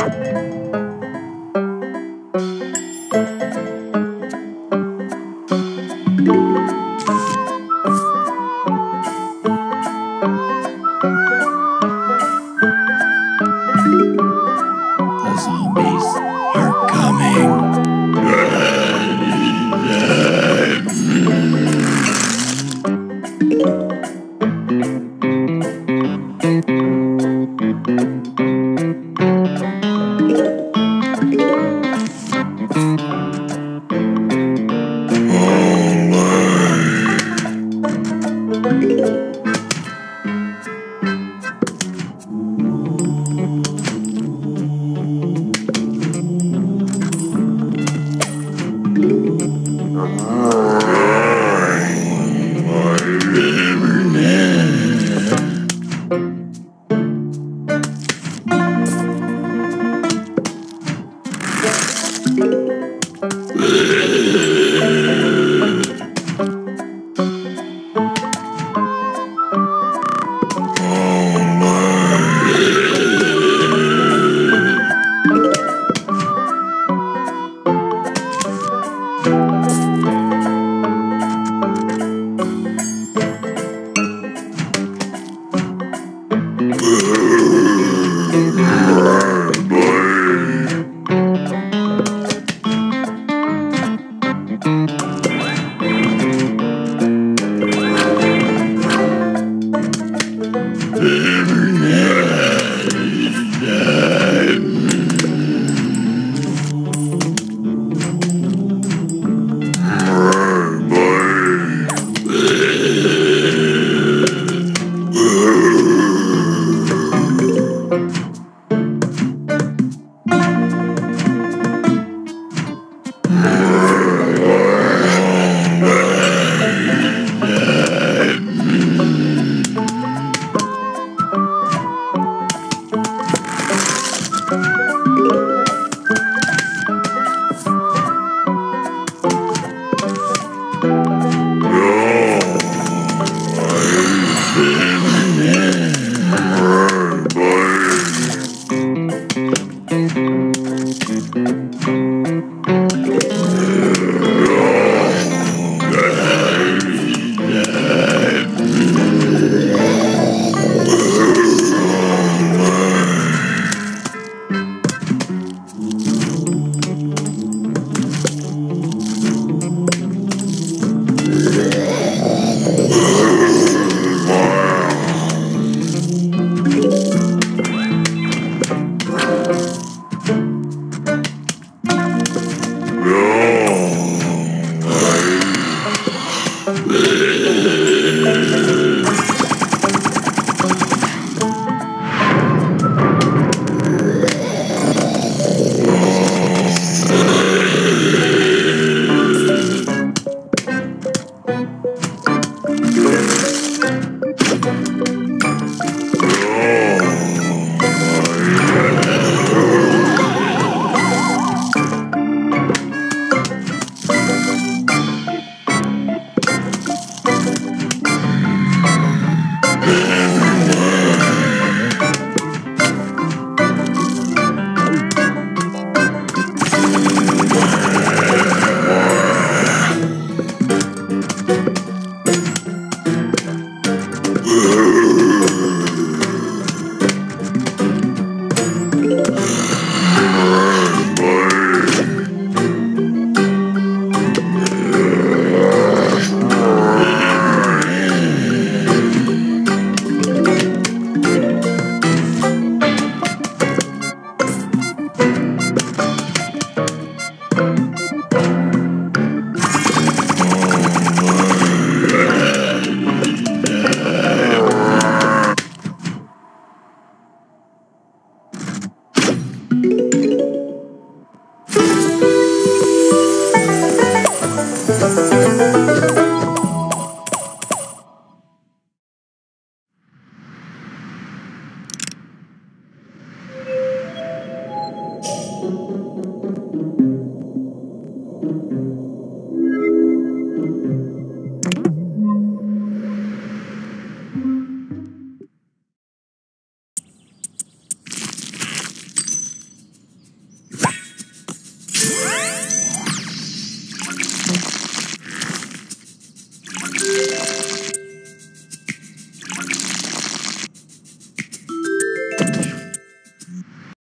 Are coming. Bleh. Bye. Música